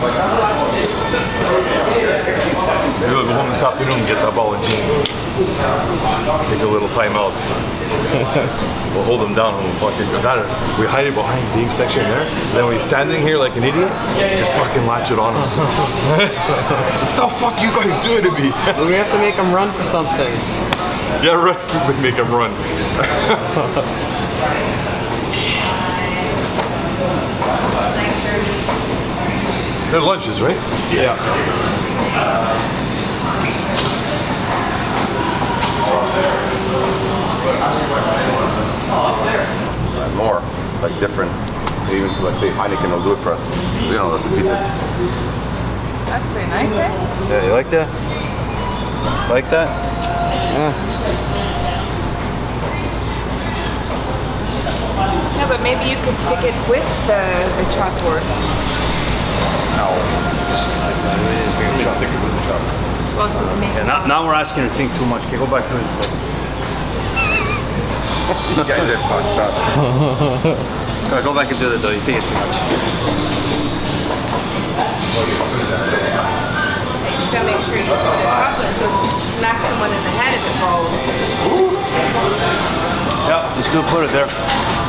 Maybe we'll go home this afternoon and get that ball and Gene. Take a little time out. we'll hold them down. We'll fucking that, we hide it behind Dave's section there. Then we standing here like an idiot, just fucking latch it on him. the fuck you guys doing to me? we have to make them run for something. Yeah, right. We make them run. Thank you. They're lunches, right? Yeah. and more, like different. Even let's say Heineken will do it for us. You know, the pizza. That's pretty nice, eh? Yeah, you like that? Like that? Yeah. No, but maybe you could stick it with the the chalkboard. Well, to Yeah, now, now we're asking her to think too much. Okay, go back to it. You guys are fucked up. Go, go back into the dough. You think it's too much. you just gotta make sure you put it properly so smack someone in the head if it falls. Yeah, just do put it there.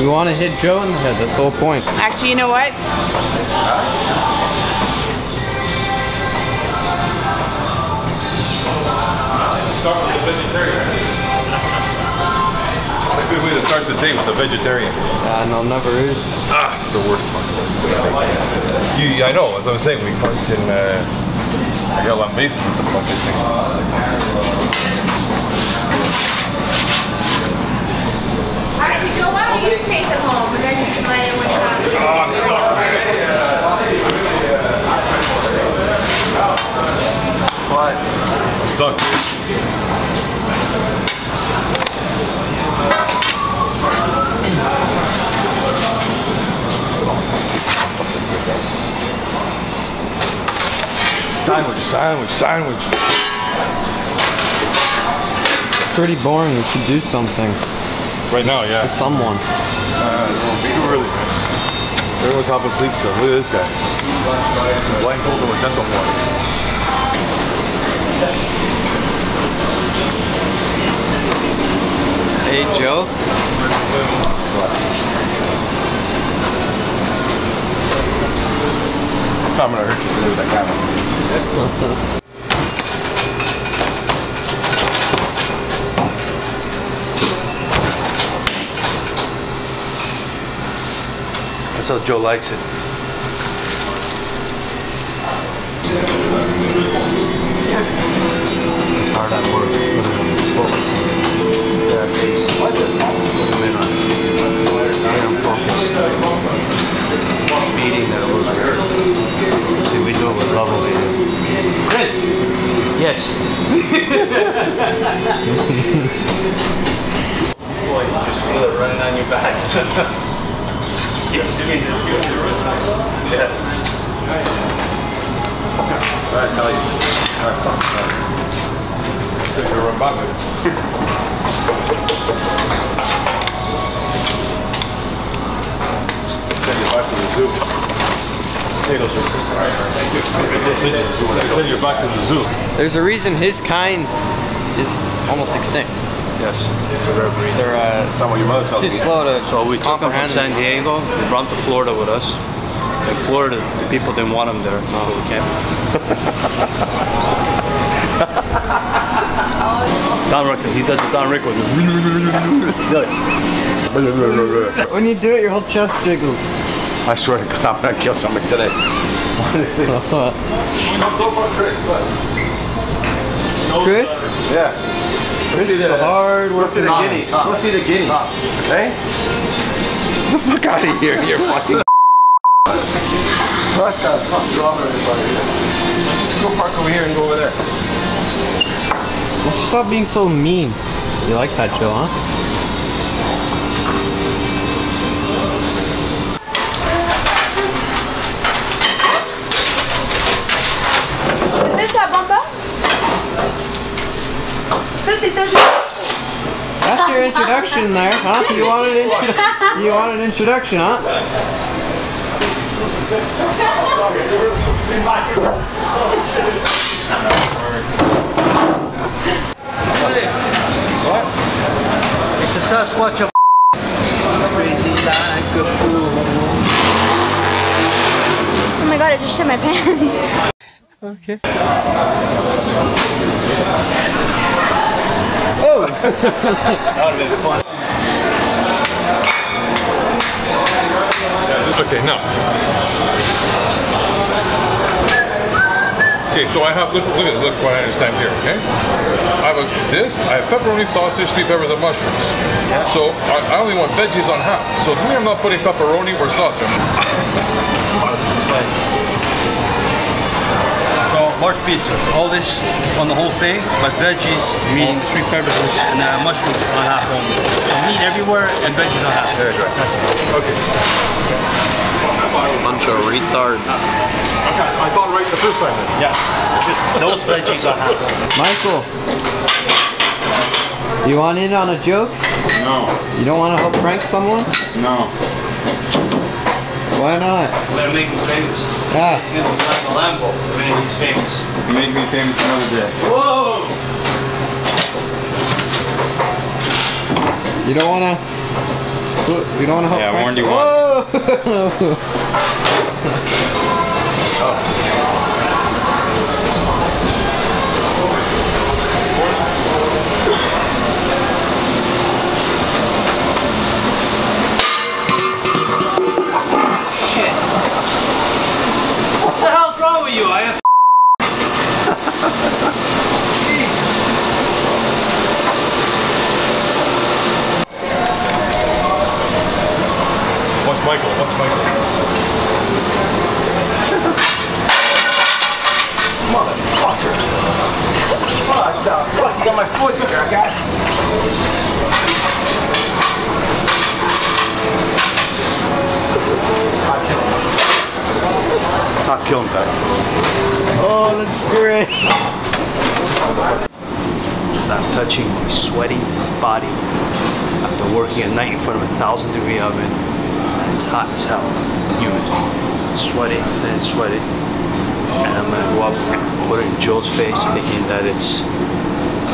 We want to hit Joe in the head. That's the whole point. Actually, you know what? Start with the vegetarian. A good way to start the day with a vegetarian. Uh, no, never is. Ah, it's the worst fucking way to. You, I know, as I was saying, we fucking, uh, I got a lot lambasi with the fucking thing. Actually, why don't you take them home and then you can lay it with them? Oh, I'm stuck. What? I'm stuck. Sandwich, sandwich, sandwich. It's pretty boring. We should do something. Right now, yeah. To someone. Uh, well, really, man. Everyone's half asleep still. Look at this guy. Blindfolded with dental floss. Hey, Joe. I'm gonna hurt you today with that camera. That's how Joe likes it. It's hard at work. Focus. Zoom in on it. Get him focused. Beating that was weird. See, we do it with love over here. Chris! Yes. Boy, you just feel it running on your back. yes. Yes. Alright, tell you. Alright, fuck. Alright. You're run back it. Send you back to the zoo. Potatoes are Thank you. Send you back to the zoo. There's a reason his kind is almost extinct. Yes. They're uh, Tell me what your mother it's tells too me. slow to So we took him from. San Diego, we brought him to Florida with us. In Florida, the people didn't want them there, so we can't. Don Rickles, he does the Don Rick Rickles. When you do it, your whole chest jiggles. I swear to God, I'm gonna kill somebody today. Chris? Yeah. Chris is a hard Go see the guinea. Go see the guinea. Hey? Get the fuck out of here, you're fucking. what the fuck is wrong with everybody? Go park over here and go over there. Why don't you stop being so mean? You like that, Joe, huh? introduction there, huh? You want an, you want an introduction, huh? What? It's a Sasquatch of crazy like a fool. Oh my god, I just shit my pants. okay. Oh. now. Okay, so I have look look at look what I understand here. Okay, I have a, this. I have pepperoni, sausage, sweet peppers, and mushrooms. So I, I only want veggies on half. So me, I'm not putting pepperoni or sausage. Large pizza, all this on the whole thing, but veggies, meaning sweet peppers and uh, mushrooms on half only. So meat everywhere and veggies on half. Very right. That's it. Okay. Bunch of retards. Okay, I thought right the first time. then. Yeah, just those veggies on half. Michael, you want in on a joke? No, You don't want to help prank someone? no. Why not? Better make him famous. Yeah. He's gonna be like a Lambo the minute he's famous. Make me famous another day. Whoa! You don't want to. You don't want to help Yeah, I warned you someone? Whoa! What oh. Not killing time. Oh, that's great. I'm touching my sweaty body after working at night in front of a thousand degree oven. It's hot as hell, humid, sweaty, then sweaty. And I'm gonna go up and put it in Joe's face thinking that it's